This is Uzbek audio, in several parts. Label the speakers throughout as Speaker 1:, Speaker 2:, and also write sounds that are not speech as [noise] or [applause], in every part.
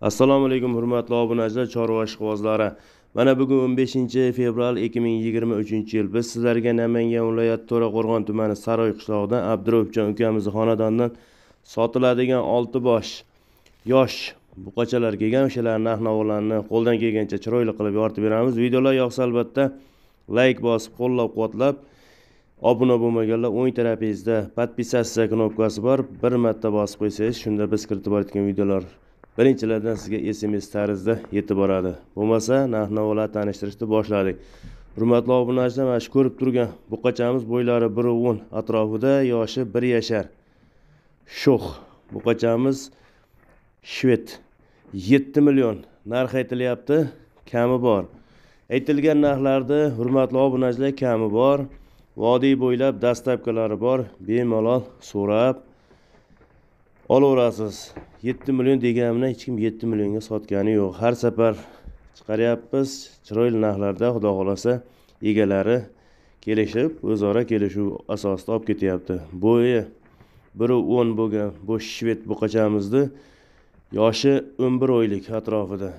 Speaker 1: assalomu alaykum hurmatli obunachilar chorva ishqibozlari. Mana bugun 15 fevral 2023 yil. Biz sizlarga namangan viloyati to'raqo'rg'on tumani saroy qishlog'idan abdurovjon ukamizni xonadonidan sotiladigan olti bosh yosh buqachalar kelgan. O'shalarni narx navolarni qo'ldan kelgancha chiroyli qilib yoritib beramiz. Videolar yoqsa albatta layk bosib qo'llab quvvatlab obuna bo'lmaganlar o'ng tarafingizda подписаться knopkasi bor. Bir marta bosib qo'ysangiz shunda biz kiritib borayotgan videolar birinchilardan sizga sms tarzida yetib boradi. Bo'lmasa narx navolar tanishtirishni boshladik. Hurmatli obunachilar mana shu ko'rib turgan buqachamiz bo'ylari bir o'n atrofida yoshi bir yashar. Sho'x buqachamiz shved yetti million narx aytilyapti kami bor. Aytilgan narxlarda hurmatli obunachilar kami bor. Vodiy bo'ylab dastavkalari bor. Bemalol so'rab olaverasiz yetti million deganimdan hech kim yetti millionga sotgani yo'q. Har safar chiqaryapmiz. Chiroyli narxlarda xudo xohlasa egalari kelishib o'zaro kelishuv asosida olib ketyapti. Bo'yi bir o'n bo'lgan bu shved buqachamizni yoshi o'n bir oylik atrofida.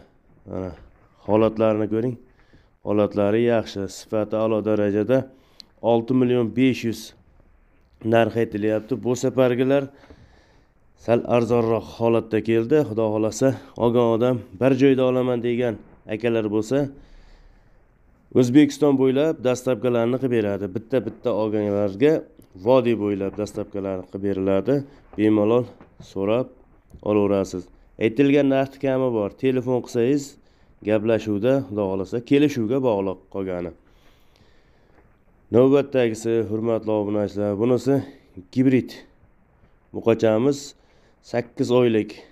Speaker 1: Mana holatlarini ko'ring. Holatlari yaxshi sifati a'lo darajada olti million besh yuz narx aytilyapti. Bu safargilar sal arzonroq holatda keldi. Xudo xohlasa olgan odam bir joyda olaman degan akalar bo'lsa o'zbekiston bo'ylab dastavkalarni qilib beradi. Bitta bitta olganlarga vodiy bo'ylab dastavkalarni qilib beriladi. Bemalol so'rab olaverasiz. Aytilgan narxni kami bor. Telefon qilsangiz gaplashuvda xudo xohlasa kelishuvga bog'liq qolgani. Navbatdagisi hurmatli obunachilar bunisi gibrid buqachamiz sakkiz oylik.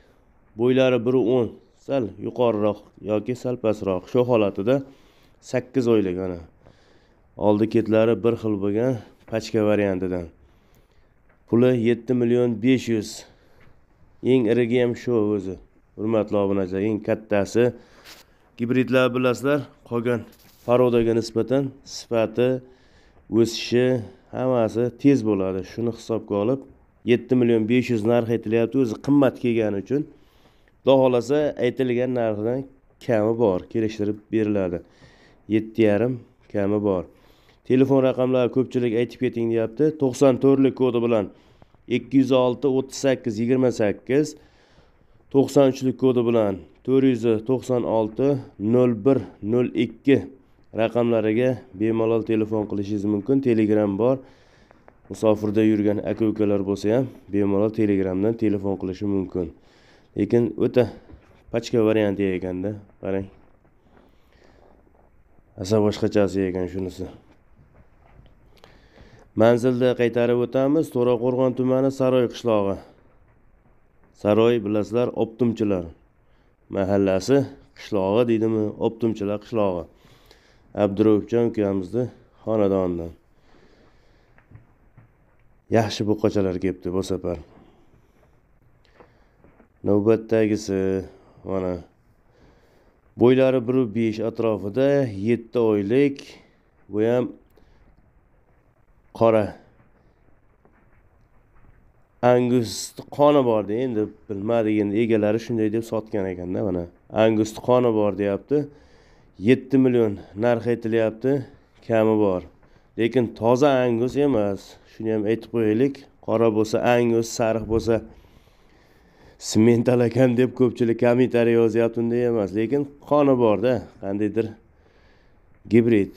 Speaker 1: Bo'ylari bir o'n. Sal yuqoriroq yoki sal pastroq. Shu holatida sakkiz oylik ana. Oldi ketlari bir xil bo'lgan pachka variantidan. Puli yetti million besh yuz. Eng irigi ham shu o'zi. Hurmatli obunachilar eng kattasi. Gibridlar bilasizlar qolgan parodaga nisbatan sifati o'sishi hammasi tez bo'ladi. Shuni hisobga olib yetti million besh yuz narx aytilyapti o'zi qimmat kelgani uchun. Xudo xohlasa aytilgan narxidan kami bor kelishtirib beriladi. Yetti yarim kami bor. Telefon raqamlari ko'pchilik aytib keting deyapti. To'qson to'rtlik kodi bilan ikki yuz olti o'ttiz sakkiz yigirma sakkiz. To'qson uchlik kodi bilan to'rt yuz to'qson olti nol bir nol ikki raqamlariga bemalol telefon qilishingiz mumkin. Telegram bor. Musofirda yurgan aka ukalar bo'lsa ham bemalol telegramdan telefon qilishi mumkin. Lekin o'ta pachka varianti ekanda qarang. Asa boshqachasi ekan shunisi. Manzilda qaytarib o'tamiz to'raqo'rg'on tumani saroy qishlog'i. Saroy bilasizlar optumchilar mahallasi qishlog'i deydimi? Optumchilar qishlog'i. Abdurovjon ukamizni xonadonidan. Yaxshi buqachalar kelibdi bu safar. Navbatdagisi mana bo'ylari bir besh atrofida yetti oylik bu ham qora. Angus qoni bor endi bilmadik endi egalari shunday deb sotgan ekanda mana angus qoni bor deyapti. Yetti million narx aytilyapti kami bor. Lekin toza angus emas. Shuni ham aytib qo'yaylik. Qora bo'lsa angus sariq bo'lsa smental ekan deb ko'pchilik kommentariy yozyapti unday emas. Lekin qoni borda qandaydir gibrid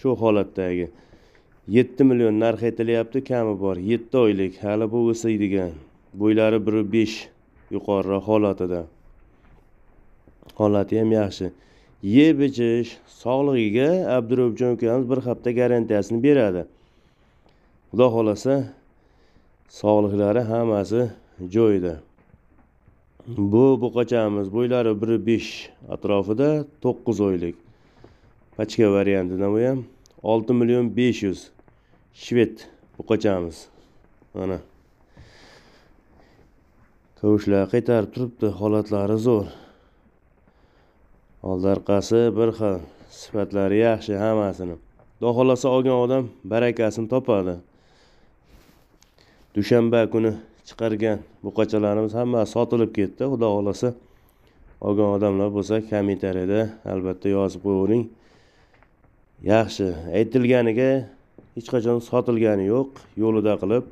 Speaker 1: shu holatdagi yetti million narx aytilyapti kami bor yetti oylik hali bu o'siydigan bo'ylari bir besh yuqoriroq holatida. Holati ham yaxshi. Yeb ichish sog'lig'iga abdurovjon ukamiz bir hafta garantiyasini beradi. Xudo xohlasa sog'liqlari hammasi joyida. Bu buqachamiz bo'ylari bir besh atrofida to'qqiz oylik. Pachka variantidan bu ham olti million besh yuz shved buqachamiz mana. Kavushlar qaytarib turibdi holatlari zo'r. Oldi orqasi bir xil sifatlari yaxshi hammasini. Xudo xohlasa olgan odam barakasini topadi. Dushanba kuni chiqargan buqachalarimiz hammasi sotilib ketdi. Xudo xohlasa olgan odamlar bo'lsa kommentariyada albatta yozib qo'yavering yaxshi aytilganiga hech qachon sotilgani yo'q. Yo'lida qilib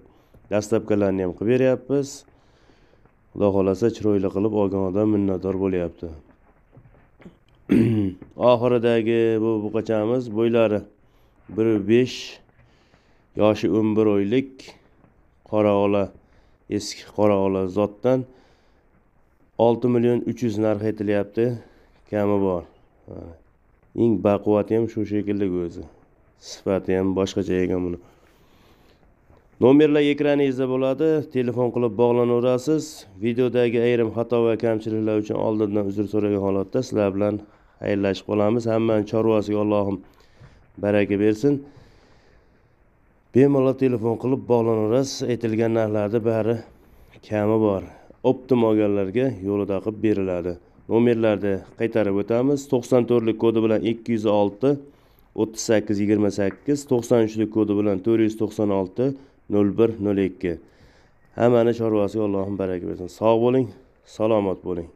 Speaker 1: dastlabkilarini ham qilib beryapmiz. Xudo xohlasa chiroyli qilib olgan odam minnatdor bo'lyapti. [clears throat] oxiridagi bu buqachamiz bo'ylari bir besh yoshi o'n bir oylik qoraola eski qoraola zotdan olti million uch yuz narx aytilyapti kami bor. Eng baquvvati ham shu shekilli o'zi. Sifati ham boshqacha ekan buni. Nomerlar ekraningizda bo'ladi. Telefon qilib bog'lanaverasiz videodagi ayrim xato va kamchiliklar uchun oldindan uzr so'ragan holatda sizlar bilan xayrlashib qolamiz. Hammani chorvasiga allohim baraka bersin. Bemalol telefon qilib bog'lanaverasiz aytilgan narxlarni bari kami bor. Optim olganlarga yo'lida qilib beriladi. Nomerlarni qaytarib o'tamiz. to'qson to'rtlik kodi bilan ikki yuz olti o'ttiz sakkiz yigirma sakkiz to'qson uchlik kodi bilan to'rt yuz to'qson olti nol bir nol ikki. Hammani chorvasiga allohim baraka bersin. Sog' bo'ling salomat bo'ling.